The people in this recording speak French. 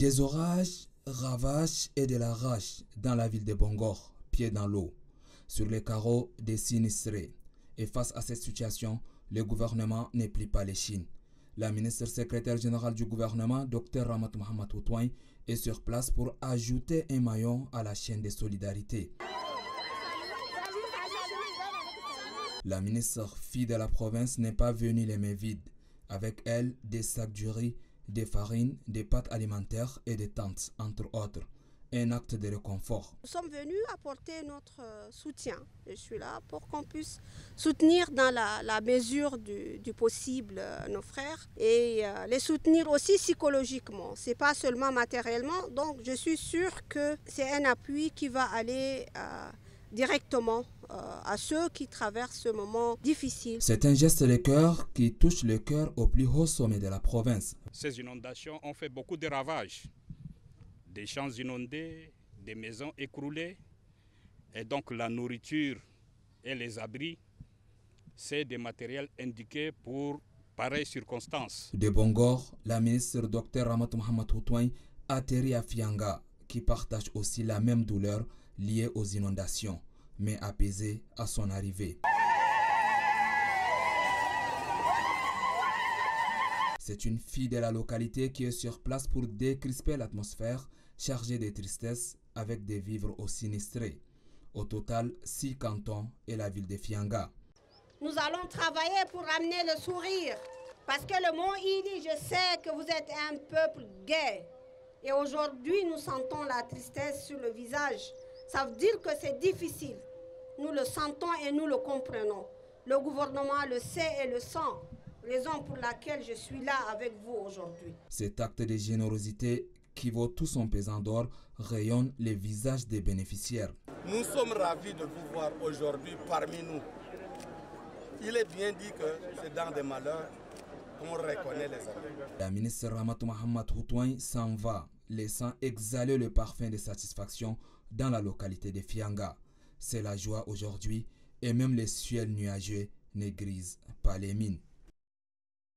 Des orages, ravages et de la rage dans la ville de Bongor, pied dans l'eau, sur les carreaux des sinistrés. Et face à cette situation, le gouvernement n'est plus pas les Chines. La ministre secrétaire générale du gouvernement, Dr Ramat Mohamed Outouin, est sur place pour ajouter un maillon à la chaîne de solidarité. La ministre fille de la province n'est pas venue les mains vides. Avec elle, des sacs de riz, des farines, des pâtes alimentaires et des tentes, entre autres. Un acte de réconfort. Nous sommes venus apporter notre soutien. Je suis là pour qu'on puisse soutenir dans la, mesure du, possible euh, nos frères et euh, les soutenir aussi psychologiquement. C'est pas seulement matériellement. Donc je suis sûre que c'est un appui qui va aller euh, directement à ceux qui traversent ce moment difficile. C'est un geste de cœur qui touche le cœur au plus haut sommet de la province. Ces inondations ont fait beaucoup de ravages. Des champs inondés, des maisons écroulées, et donc la nourriture et les abris, c'est des matériels indiqués pour pareilles circonstances. De Bongor, la ministre Dr Ramat Mohamed Houtouin atterrit à Fianga, qui partage aussi la même douleur liée aux inondations mais apaisé à son arrivée. C'est une fille de la localité qui est sur place pour décrisper l'atmosphère chargée de tristesse avec des vivres au sinistrés. Au total, six cantons et la ville de Fianga. Nous allons travailler pour amener le sourire. Parce que le mont Ili, je sais que vous êtes un peuple gai. Et aujourd'hui, nous sentons la tristesse sur le visage. Ça veut dire que c'est difficile. Nous le sentons et nous le comprenons. Le gouvernement le sait et le sent, raison pour laquelle je suis là avec vous aujourd'hui. Cet acte de générosité qui vaut tout son pesant d'or rayonne les visages des bénéficiaires. Nous sommes ravis de vous voir aujourd'hui parmi nous. Il est bien dit que c'est dans des malheurs qu'on reconnaît les amis. La ministre Ramatou Mohamed Houtouin s'en va, laissant exhaler le parfum de satisfaction dans la localité de Fianga. C'est la joie aujourd'hui et même les ciels nuageux ne grisent pas les mines.